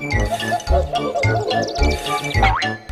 Thank you.